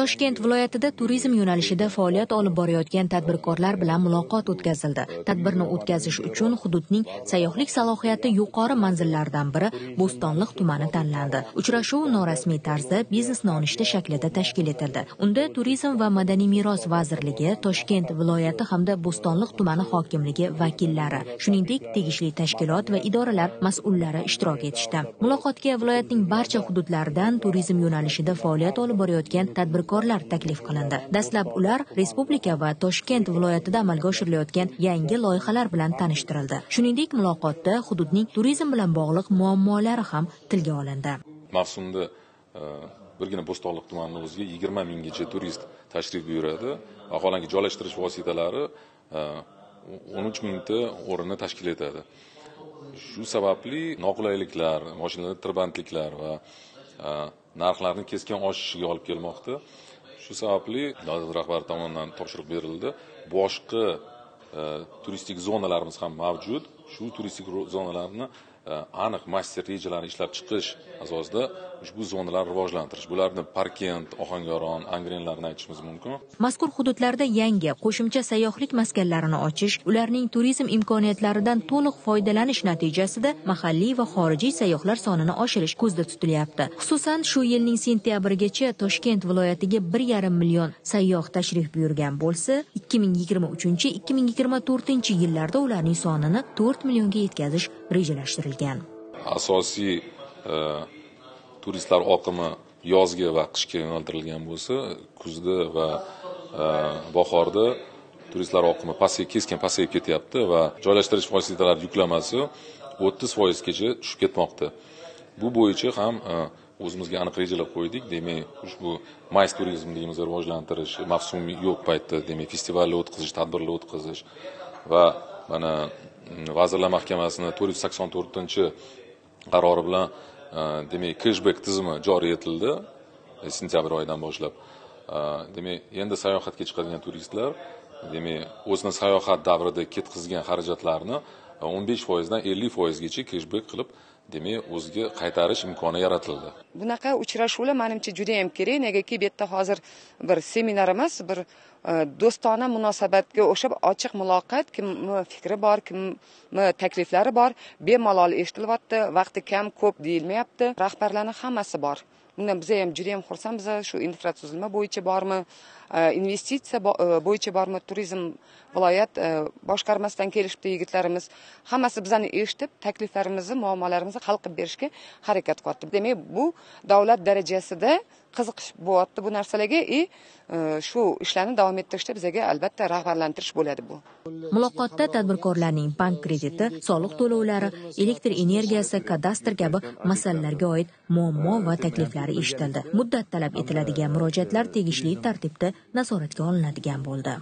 toshkent viloyatida turizm yo'nalishida faoliyat olib borayotgan tadbirkorlar bilan muloqot o'tkazildi. Tadbirni o'tkazish uchun hududning sayyohlik salohiyati yuqori manzillaridan biri bo'stonliq tumani tanlandi uchrashuv norasmiy tarzda biznes nonushta shaklida tashkil etildi. Unda turizm va madaniy meros vazirligi toshkent viloyati hamda bo'stonliq tumani hokimligi vakillari shuningdek tegishli tashkilot va idoralar mas'ullari ishtirok etishdi. Muloqotga viloyatning barcha hududlaridan turizm yo'nalishida faoliyat olib borayotgan tadbirkor tadbirkorlar taklif qilindi. Dastlab ular respublika va toshkent viloyatida amalga oshirilayotgan yangi loyihalar bilan tanishtirildi. Shuningdek muloqotda hududning turizm bilan bog'liq muammolari ham tilga olindi. Mavsumda e, birgina bo'stonliq tumanini o'ziga yigirma minggacha turist tashrif buyuradi. Vaholanki joylashtirish vositalari e, o'n uch mingta o'rinni tashkil etadi. Shu sababli noqulayliklar mashinalarda tirbandliklar va Э, narxlarni keskin oshishiga olib kelmoqda. Shu sababli davlat rahbari tomonidan topshiriq berildi. Boshqa э, turistik zonalarimiz ham mavjud. Shu turistik zonalarni e, aniq master rejalarni ishlab chiqish asosida ushbu zonalarni rivojlantirish. Bularni parkent ohangaron angrenlarni aytishimiz mumkin mazkur hududlarda yangi qo'shimcha sayyohlik maskanlarini ochish ularning turizm imkoniyatlaridan to'liq foydalanish natijasida mahalliy va xorijiy sayyohlar sonini oshirish ko'zda tutilyapti. Xususan shu yilning sentyabrigacha toshkent viloyatiga bir yarim million sayyoh tashrif buyurgan bo'lsa ikki ming yigirma uchinchi ikki ming yigirma to'rtinchi yillarda ularning sonini to'rt millionga yetkazish rejalashtirilgan. Asosiy e, turistlar oqimi yozgi va qishga yo'naltirilgan bo'lsa kuzda va e, bahorda turistlar oqimi pastga keskin pasayib ketyapti va joylashtirish vositalari yuklamasi o'ttiz foizgacha tushib ketmoqda. Bu bo'yicha ham e, o'zimizga aniq rejalar qo'ydik. Demak ushbu mayz turizm deymiz rivojlantirish mavsumi yo'q paytda demak festivallar o'tkazish tadbirlar o'tkazish va mana mm, vazirlar mahkamasini to'rt yuz sakson to'rtinchi qarori bilan e, demak keshbek tizimi joriy etildi e, sentyabr oyidan boshlab. E, demak endi sayohatga chiqadigan turistlar demak o'zini sayohat davrida ketkazgan xarajatlarini o'n besh foizdan ellik foizgacha keshbek qilib demak o'ziga qaytarish imkoni yaratildi. Bunaqa uchrashuvlar manimcha juda yam kerak. Negaki bu yerda hozir bir seminar emas bir e, do'stona munosabatga o'xshab ochiq muloqot kimni fikri bor kimni takliflari bor bemalol eshitilyapti vaqti kam ko'p deyilmayapti. Rahbarlarni hammasi bor. Bundan biza ham juda yam xursandmiz shu infratuzilma bo'yicha bormi e, investitsiya e, bo'yicha bormi turizm viloyat boshqarmasidan kelishibdi yigitlarimiz. Hammasi bizani eshitib takliflarimizni muammolarimizni hal qilib berishga harakat qilyapti demak bu davlat darajasida qiziqish bo'lyapti bu narsalarga и e, shu ishlarni davom ettirishda bizaga albatta rag'batlantirish bo'ladi bu. Muloqotda tadbirkorlarning bank krediti soliq to'lovlari elektr energiyasi kadastr kabi masalalarga oid muammo va takliflari eshitildi. Muddat talab etiladigan murojaatlar tegishli tartibda nazoratga olinadigan bo'ldi.